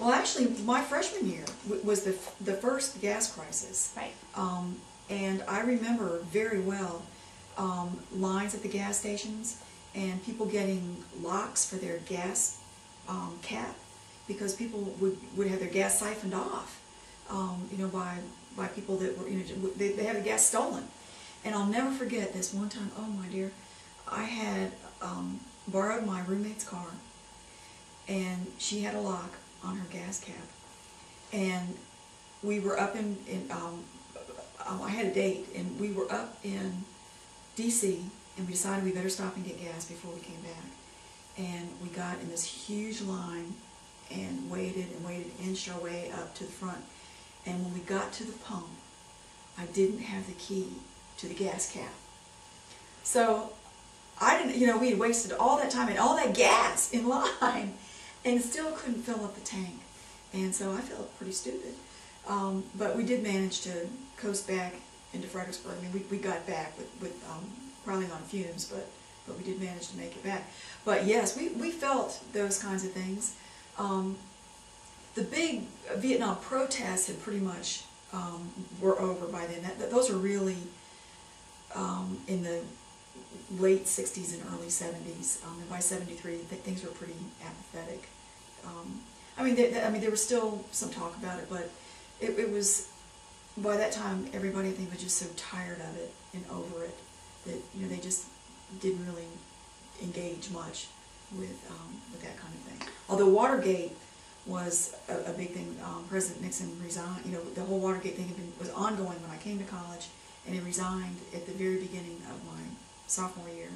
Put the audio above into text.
Well, actually, my freshman year w- was the, f- the first gas crisis. Right. Um, and I remember very well, um, lines at the gas stations and people getting locks for their gas, um, cap because people would, would have their gas siphoned off, um, you know, by, by people that were, you know, they, they had the gas stolen. And I'll never forget this one time, oh my dear, I had, um, borrowed my roommate's car and she had a lock on her gas cap. And we were up in, in um, um, I had a date, and we were up in DC, and we decided we better stop and get gas before we came back. And we got in this huge line and waited and waited, inched our way up to the front. And when we got to the pump, I didn't have the key to the gas cap. So I didn't, you know, we had wasted all that time and all that gas in line and still couldn't fill up the tank. And so I felt pretty stupid. Um, but we did manage to coast back into Fredericksburg. I mean, we, we got back with, with um, probably on fumes, but, but we did manage to make it back. But yes, we, we felt those kinds of things. Um, the big Vietnam protests had pretty much um, were over by then. That, those were really um, in the late 60s and early 70s. Um, and by 73, th- things were pretty apathetic. Um, I mean, there, I mean, there was still some talk about it, but it, it was by that time everybody I think was just so tired of it and over it that you know they just didn't really engage much with um, with that kind of thing. Although Watergate was a, a big thing, um, President Nixon resigned. You know, the whole Watergate thing been, was ongoing when I came to college, and he resigned at the very beginning of my sophomore year.